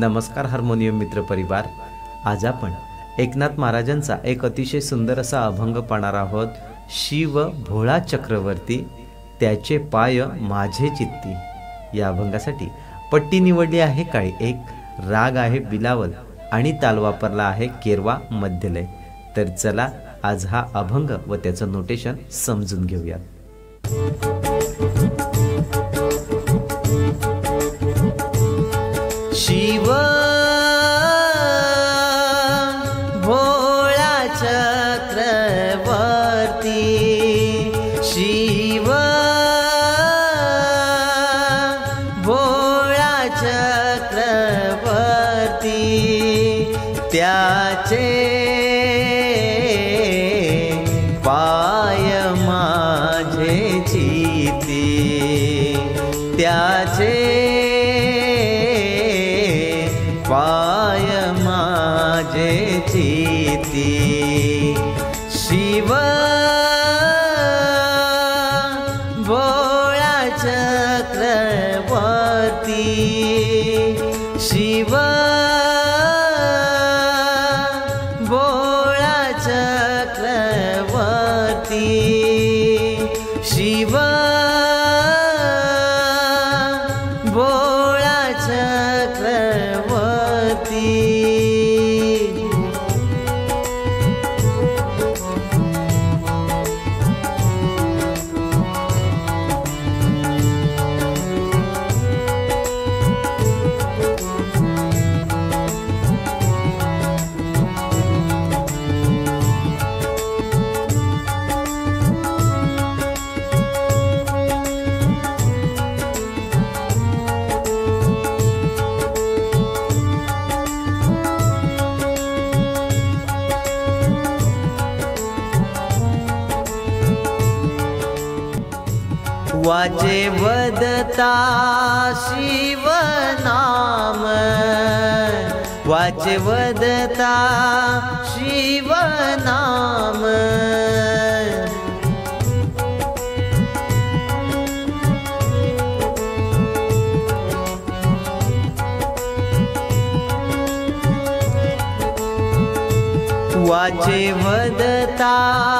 नमस्कार हार्मोनियम मित्र परिवार. आज आपण एकनाथ महाराजांचा एक अतिशय सुंदर असा अभंग पाहणार आहोत. शिव भोळा चक्रवर्ती त्याचे पाय माझे चित्ती. या अभंगासाठी पट्टी निवडली आहे काळी. एक राग आहे बिलावल आणि ताल वापरला आहे केरवा मध्यलय. तर चला आज हा अभंग व त्याचं नोटेशन समजून घेऊयात. त्याचे वाचे वदता शिवनाम वाचे वदता शिवनाम वाचे वदताि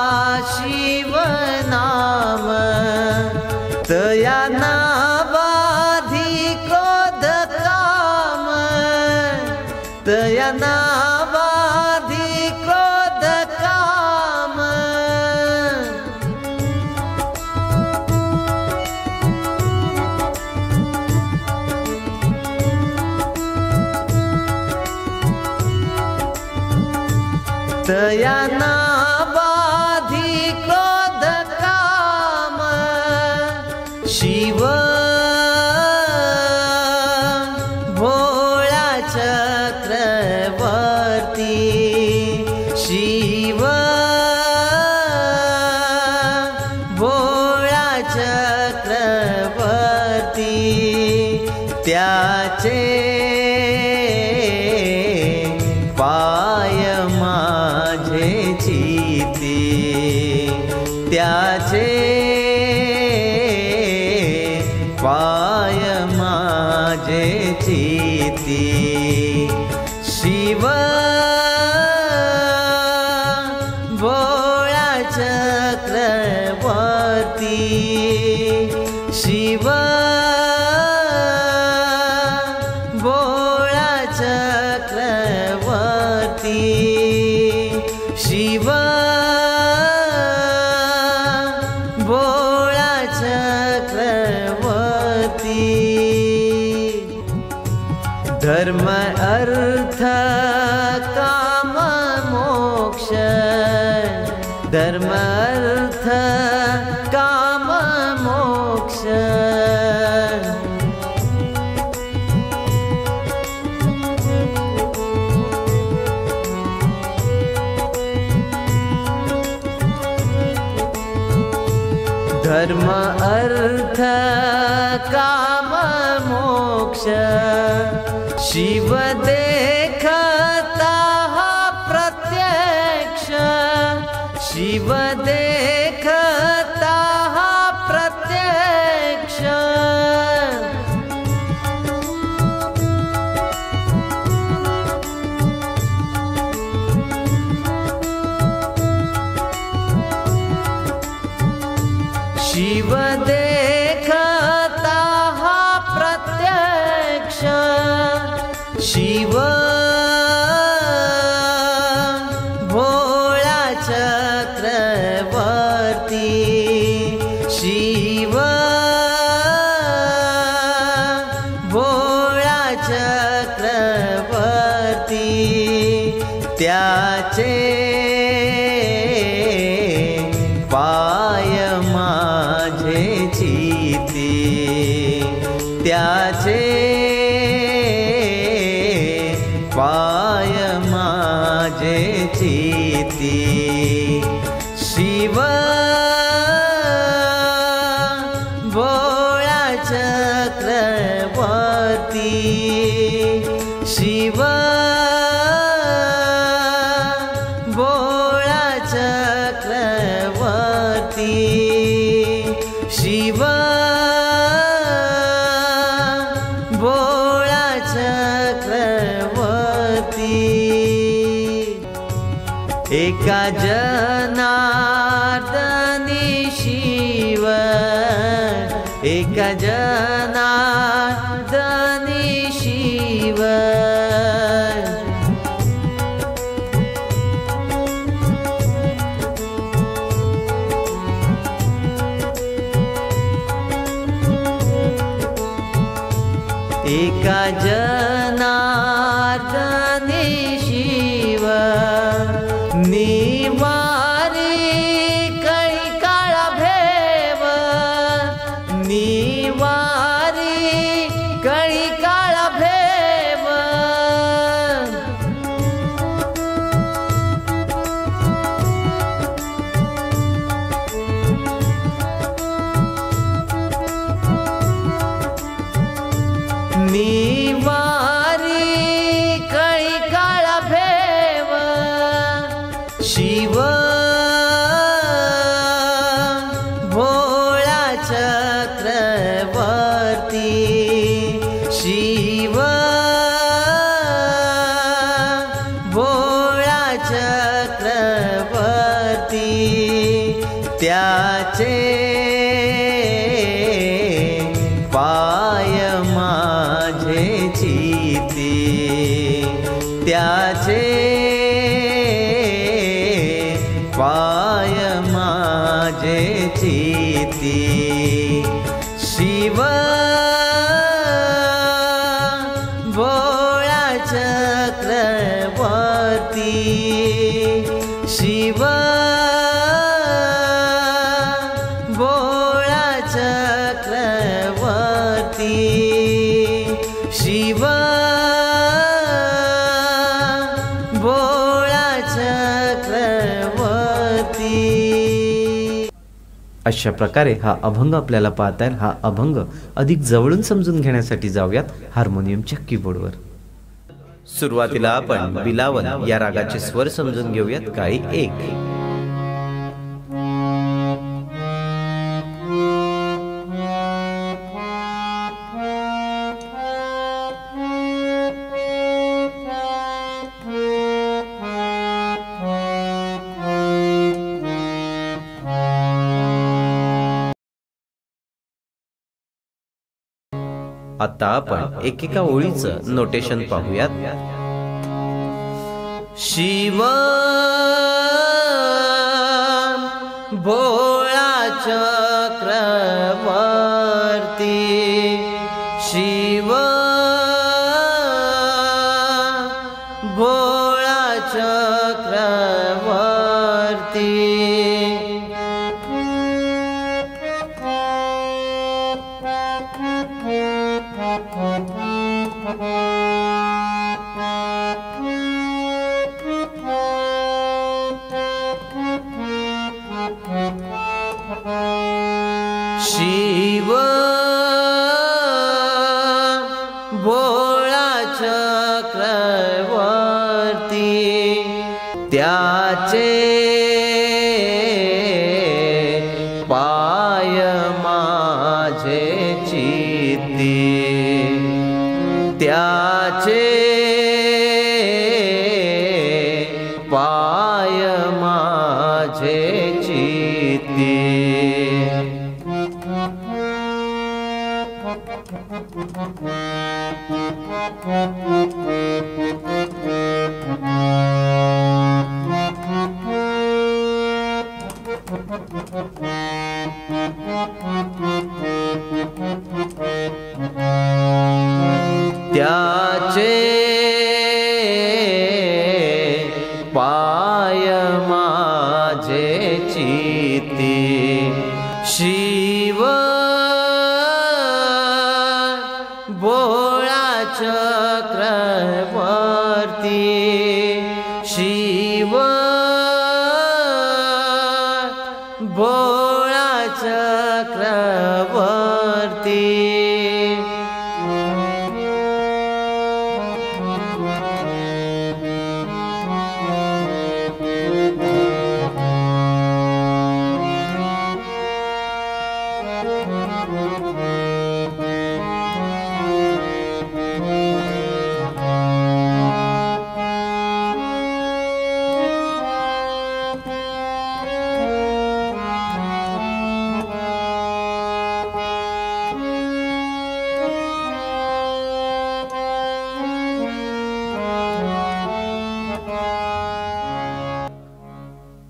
दयाना नावाधी क्रोध काम शिव भोळा चक्रवर्ती शिव भोळा चक्रवर्ती त्याचे Devan. धर्म अर्थ काम मोक्ष शिव चक्रवर्ती शिव जना नानिशीव निवारी कैकाळ ती अशा प्रकारे हा अभंग आपल्याला पाहता येईल. हा अभंग अधिक जवळून समजून घेण्यासाठी जाऊयात हार्मोनियमच्या कीबोर्डवर सुरुवातीला आपण बिलावन या रागाचे स्वर समजून घेऊयात काही एक. आता आपण एकेका ओळीचं नोटेशन पाहूयात. शिव भोळा She was 的爹。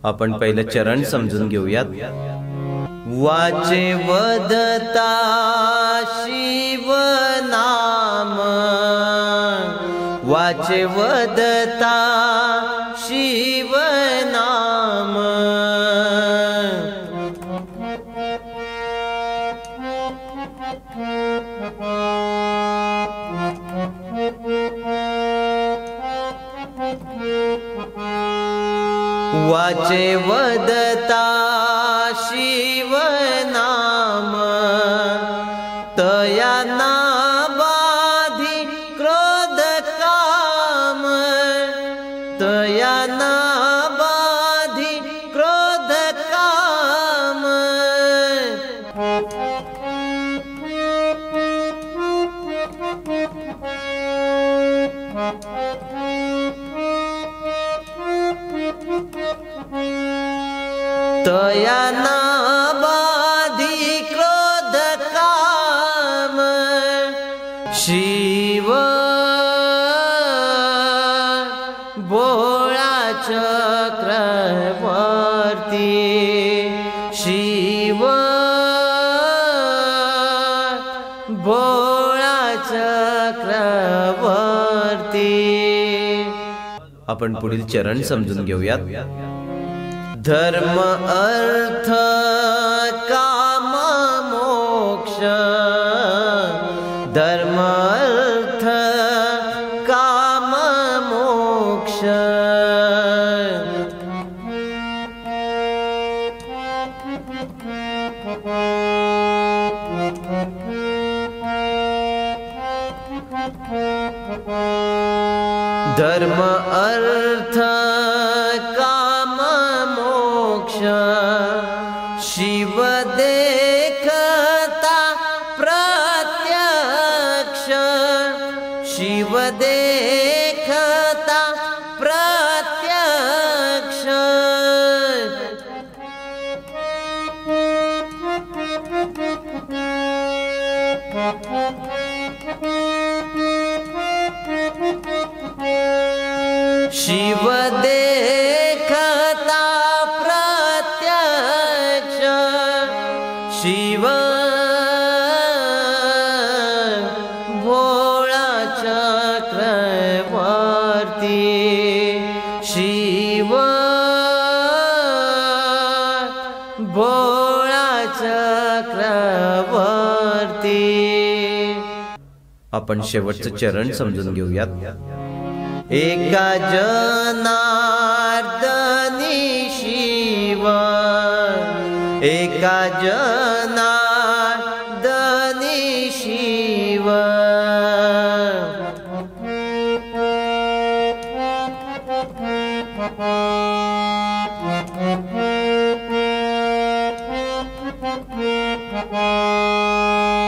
आपण पहिलं चरण समजून घेऊयात. वाचे वदता शिव नाम. वाचे वदता शिव नाम. वाचे वदता े वदताशी तयाना बाधी क्रोध काम शिव भोळा चक्रवर्ती शिव भोळा चक्रवर्ती. आपण पुढील चरण समजून घेऊयात. धर्म अर्थ काम मोक्ष। धर्म अर्थ काम मोक्ष। धर्म अर्थ शिव देखता आपण शेवटचं चरण समजून घेऊयात. एका जनार्दनी शिव. एका जनार्दनी शिव.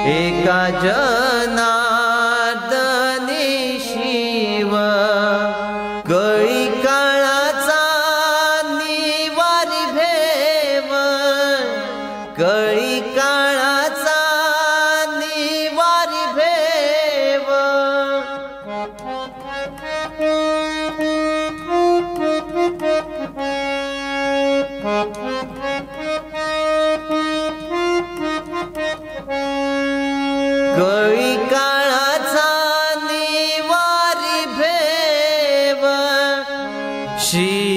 एका जनार्दनी काळाचा निवारी भेव शिव